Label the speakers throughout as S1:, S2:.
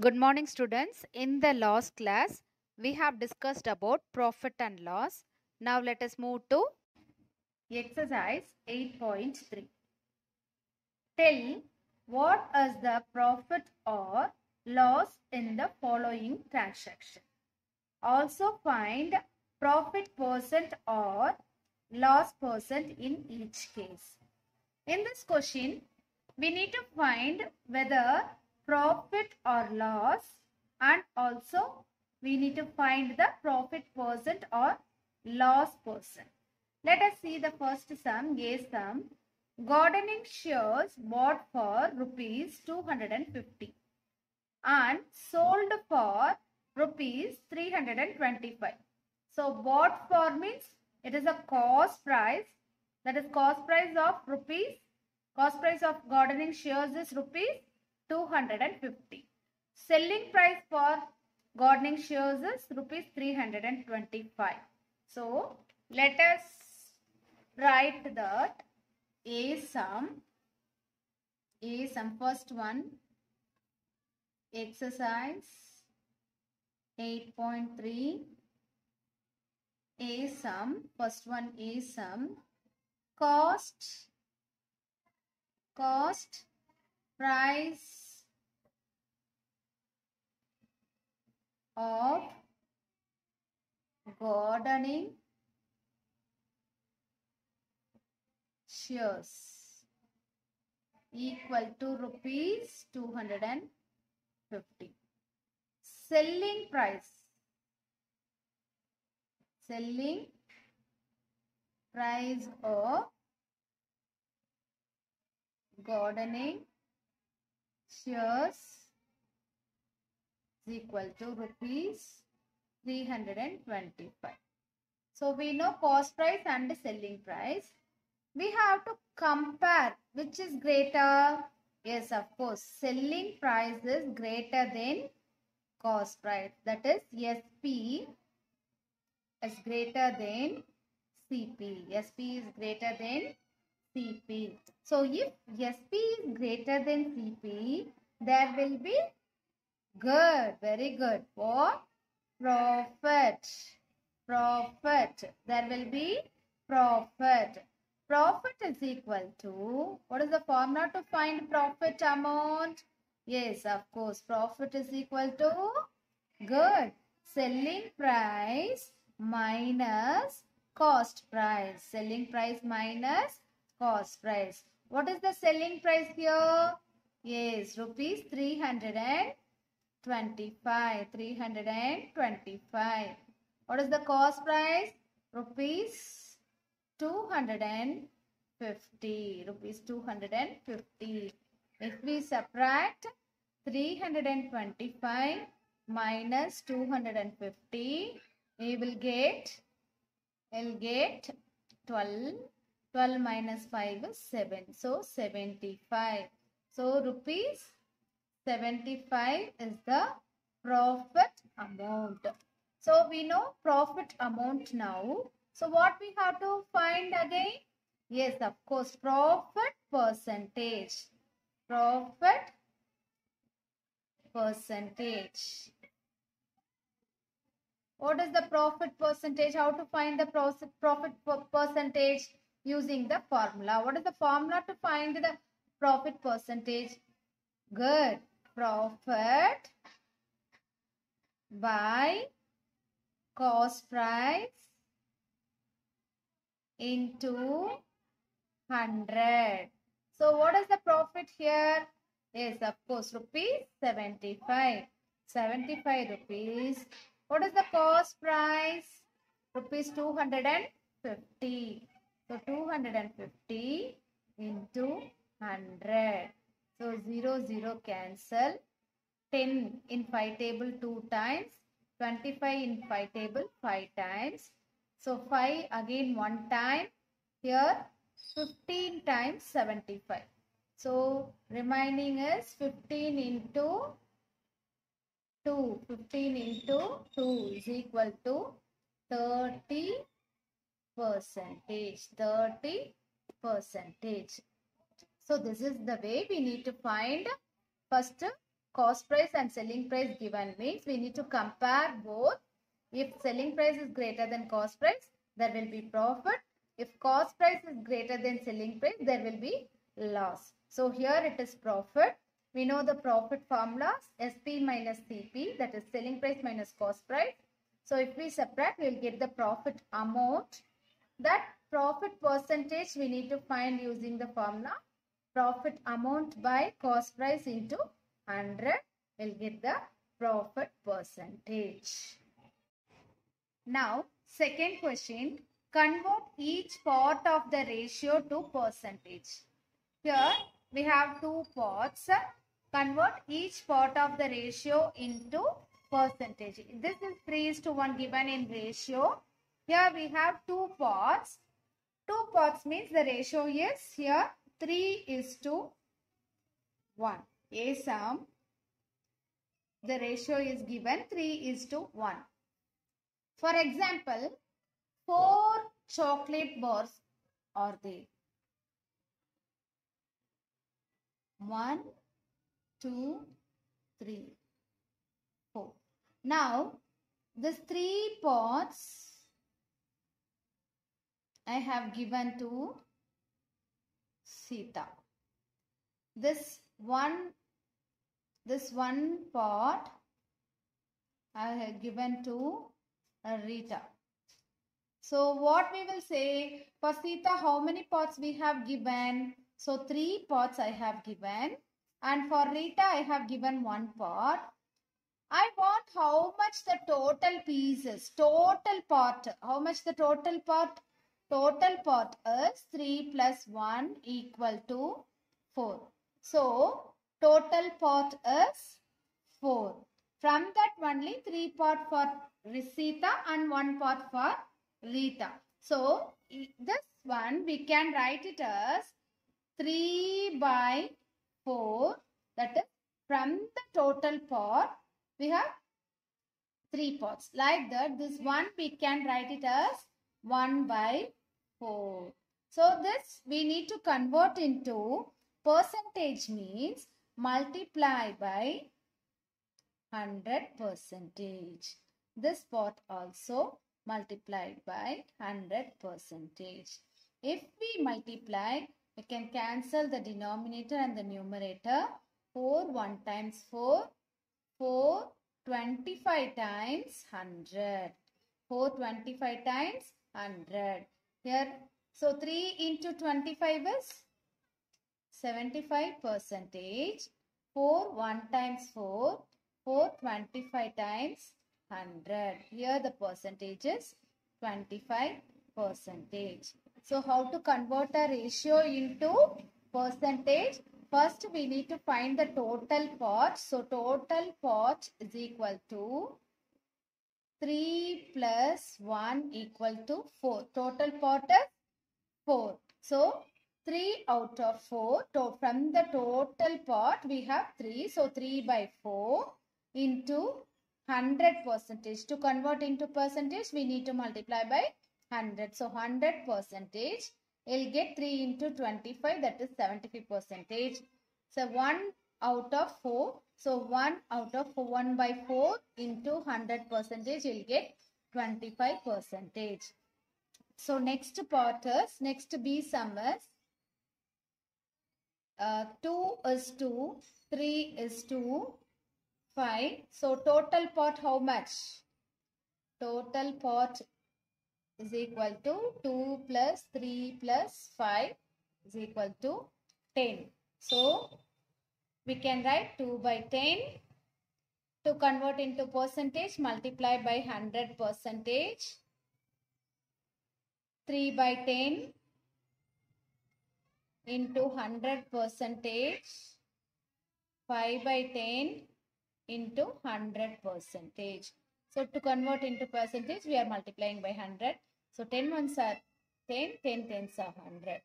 S1: Good morning, students. In the last class, we have discussed about profit and loss. Now, let us move to exercise 8.3. Tell what is the profit or loss in the following transaction. Also, find profit percent or loss percent in each case. In this question, we need to find whether profit or loss and also we need to find the profit percent or loss percent. Let us see the first sum, A sum. Gardening shares bought for rupees 250 and sold for rupees 325. So bought for means it is a cost price that is cost price of rupees cost price of gardening shares is rupees 250 selling price for gardening shares is rupees 325 so let us write that a sum a sum first one exercise 8.3 a sum first one a sum. Cost cost price of gardening shares equal to rupees 250 selling price. Selling price of gardening shares is equal to rupees 325. So we know cost price and selling price. We have to compare which is greater. Yes, of course, selling price is greater than cost price. That is SP is greater than CP. SP is greater than CP. So if SP is greater than CP, there will be good, very good. What? Profit. Profit. There will be profit. Profit is equal to, what is the formula to find profit amount? Yes, of course, profit is equal to, good, selling price minus cost price. Selling price minus cost price. What is the selling price here? Yes, rupees 325. 325. What is the cost price? Rupees 250. Rupees 250. If we subtract 325 minus 250, we will get, will get 12 12 minus 5 is 7. So 75. So rupees 75 is the profit amount. So we know profit amount now. So what we have to find again? Yes, of course, profit percentage. Profit percentage. What is the profit percentage? How to find the profit percentage? Using the formula. What is the formula to find the profit percentage? Good. Profit by cost price into 100. So what is the profit here? Yes, of course, rupees 75. 75 rupees. What is the cost price? Rupees 250. So 250 into 100. So 0, 0 cancel. 10 in 5 table 2 times. 25 in 5 table 5 times. So 5 again 1 time. Here 15 times 75. So remaining is 15 into 2. 15 into 2 is equal to 30 percentage 30 percentage so this is the way we need to find first cost price and selling price given means we need to compare both. If selling price is greater than cost price, there will be profit. If cost price is greater than selling price, there will be loss. So here it is profit. We know the profit formulas SP minus CP that is selling price minus cost price. So if we subtract, we will get the profit amount. That profit percentage we need to find using the formula profit amount by cost price into 100 will get the profit percentage. Now, second question, convert each part of the ratio to percentage. Here, we have two parts. Convert each part of the ratio into percentage. This is 3 is to 1 given in ratio. Here we have two parts. Two parts means the ratio is here 3 is to 1. A sum, the ratio is given 3 is to 1. For example, 4 chocolate bars are there. 1, 2, 3, 4. Now, these three pots I have given to Sita. This one, this one pot I have given to Rita. So what we will say for Sita, how many pots we have given? So three pots I have given and for Rita I have given one pot. I want how much the total pieces, total pot, how much the total pot total pot is 3 plus 1 equal to 4. So, total pot is 4. From that only 3 pot for Risita and 1 pot for Rita. So, this one we can write it as 3 by 4 that is from the total pot we have 3 pots. Like that this one we can write it as 1 by 4. So this we need to convert into percentage means multiply by 100 percentage. This part also multiplied by 100 percentage. If we multiply, we can cancel the denominator and the numerator. 4 1 times 4, 4 25 times 100. 4 25 times 100. Here, so 3 into 25 is 75 percentage. 4 1 times 4, 4 25 times 100. Here the percentage is 25 percentage. So how to convert a ratio into percentage? First we need to find the total pot. So total pot is equal to 3 plus 1 equal to 4. Total pot is 4. So 3 out of 4. To, from the total pot we have 3. So 3 by 4 into 100 percentage. To convert into percentage we need to multiply by 100. So 100 percentage will get 3 into 25 that is 75 percentage. So 1 out of 4. So 1 out of 1 by 4 into 100 percentage you will get 25 percentage. So next part is, next B sum is uh, 2 is 2, 3 is 2, 5. So total pot how much? Total pot is equal to 2 plus 3 plus 5 is equal to 10. So we can write 2 by 10 to convert into percentage multiply by 100 percentage 3 by 10 into 100 percentage 5 by 10 into 100 percentage. So to convert into percentage we are multiplying by 100. So 10 ones are 10, 10 tens are 100.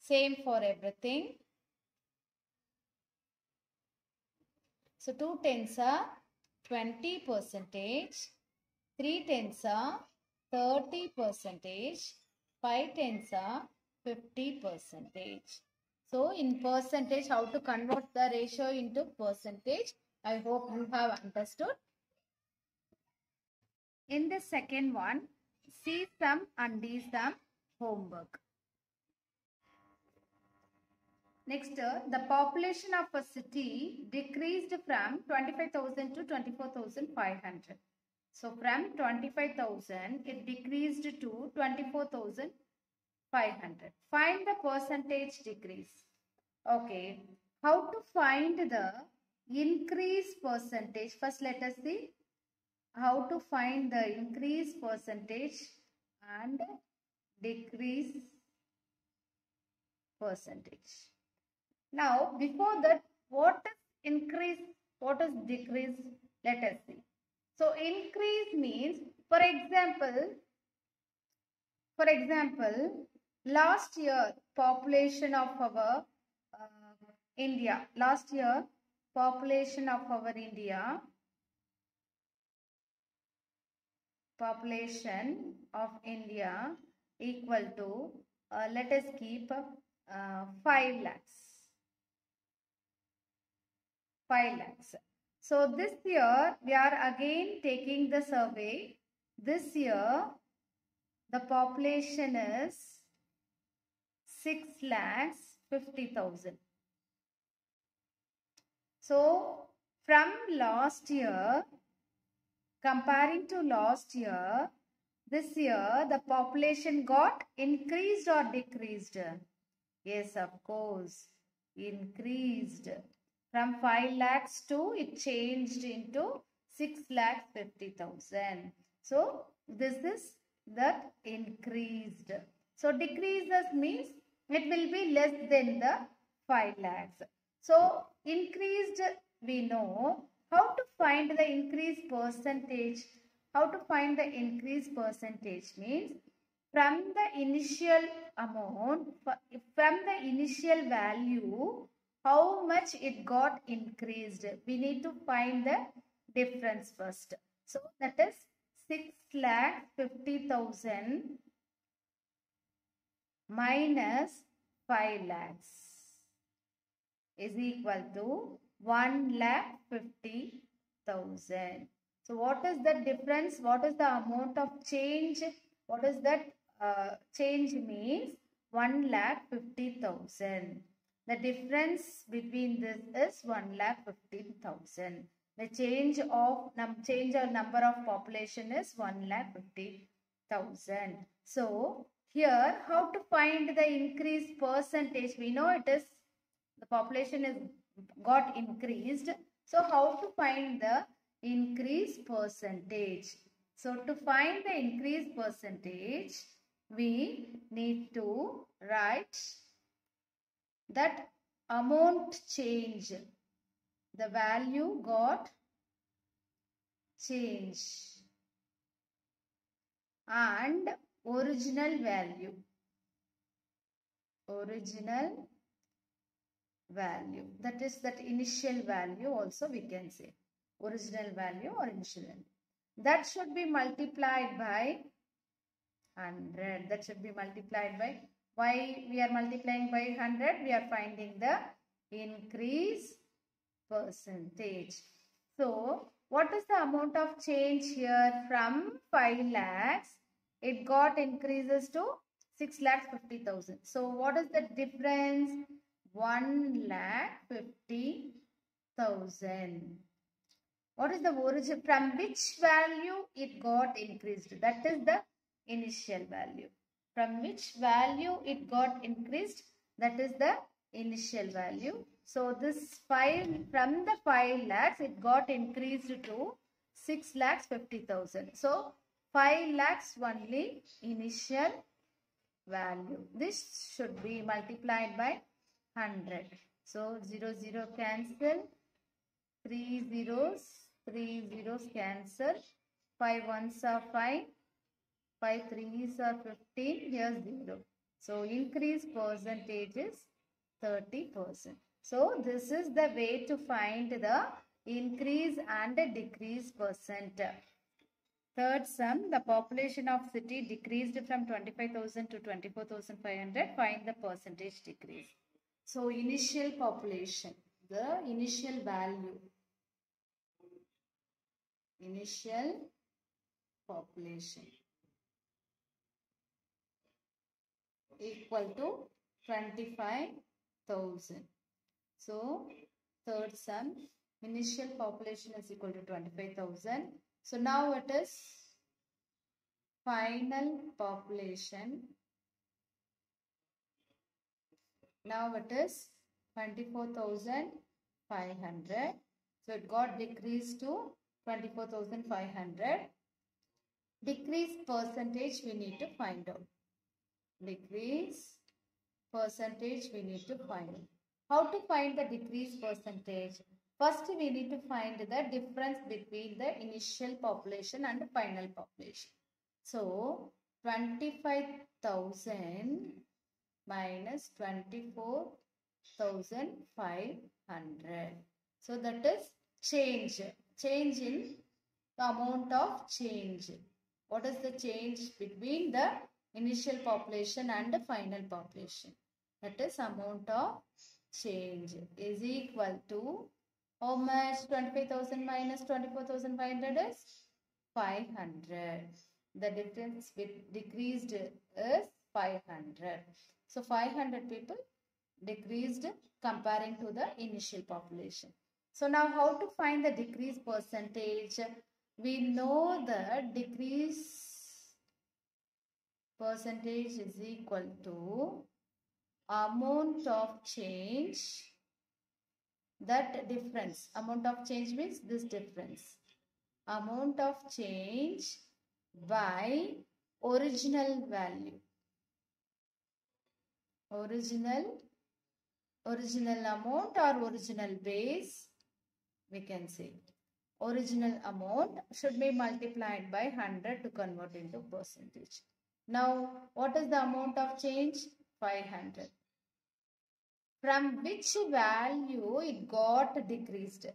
S1: Same for everything. So 2 tens are 20 percentage, 3 tens are 30 percentage, 5 tens are 50 percentage. So in percentage, how to convert the ratio into percentage? I hope you have understood. In the second one, see some and do some homework. Next, uh, the population of a city decreased from 25,000 to 24,500. So from 25,000, it decreased to 24,500. Find the percentage decrease. Okay. How to find the increase percentage? First, let us see how to find the increase percentage and decrease percentage. Now, before that, what is increase? What is decrease? Let us see. So, increase means, for example, for example, last year population of our uh, India, last year population of our India, population of India equal to, uh, let us keep uh, 5 lakhs. 5 lakhs. So this year we are again taking the survey. This year the population is 6 lakhs 50,000. So from last year, comparing to last year, this year the population got increased or decreased? Yes, of course, increased. From 5 lakhs to it changed into 6 lakhs 50,000. So this is that increased. So decreases means it will be less than the 5 lakhs. So increased we know how to find the increase percentage. How to find the increase percentage means from the initial amount, from the initial value, how much it got increased. We need to find the difference first. So that is 6 lakh 50,000 minus 5 lakhs is equal to 1 lakh 50,000. So what is the difference? What is the amount of change? What is that uh, change means? 1 lakh 50,000. The difference between this is 1 lakh 15,000. The change of num change of number of population is 1 lakh 50,000. So here how to find the increase percentage? We know it is the population is got increased. So how to find the increase percentage? So to find the increase percentage, we need to write that amount change. The value got change and original value. Original value. That is that initial value also we can say. Original value or initial value. That should be multiplied by 100. That should be multiplied by. Why we are multiplying by 100? We are finding the increase percentage. So, what is the amount of change here from 5 lakhs? It got increases to 6 lakhs 50,000. So, what is the difference? 1 lakh 50,000. What is the origin? From which value it got increased? That is the initial value. From which value it got increased? That is the initial value. So this 5 from the 5 lakhs it got increased to 6 lakhs 50,000. So 5 lakhs only initial value. This should be multiplied by 100. So 0 0 cancel. 3 zeros. 3 zeros cancel. 5 ones are 5. 5 threes are 15. Here 0. So increase percentage is 30%. So this is the way to find the increase and decrease percent. Third sum, the population of city decreased from 25,000 to 24,500. Find the percentage decrease. So initial population, the initial value. initial population equal to 25,000. So, third sum, initial population is equal to 25,000. So, now it is final population. Now it is 24,500. So, it got decreased to 24,500. Decrease percentage we need to find out decrease percentage we need to find. How to find the decrease percentage? First we need to find the difference between the initial population and final population. So 25,000 minus 24,500. So that is change. Change in the amount of change. What is the change between the initial population and final population. That is amount of change is equal to how much 25,000 minus 24,500 is 500. The difference with decreased is 500. So 500 people decreased comparing to the initial population. So now how to find the decrease percentage? We know the decrease percentage is equal to amount of change that difference. Amount of change means this difference. Amount of change by original value. Original original amount or original base we can say. Original amount should be multiplied by 100 to convert into percentage now, what is the amount of change? 500. From which value it got decreased?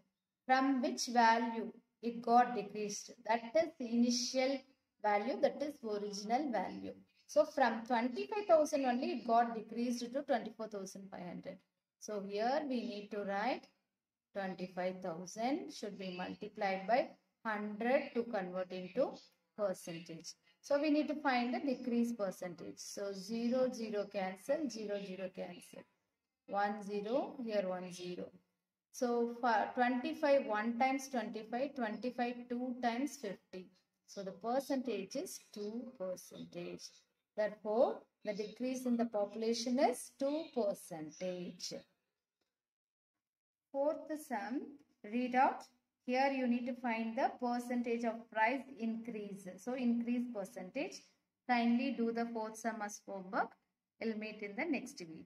S1: From which value it got decreased? That is the initial value, that is original value. So, from 25,000 only it got decreased to 24,500. So, here we need to write 25,000 should be multiplied by 100 to convert into percentage. So we need to find the decrease percentage. So 0, 0 cancel, 0, 0 cancel. 1, 0, here 1, 0. So for 25, 1 times 25, 25, 2 times 50. So the percentage is 2 percentage. Therefore, the decrease in the population is 2 percentage. Fourth sum, read out here you need to find the percentage of price increase. So increase percentage. Kindly do the fourth sum as homework. We'll meet in the next video.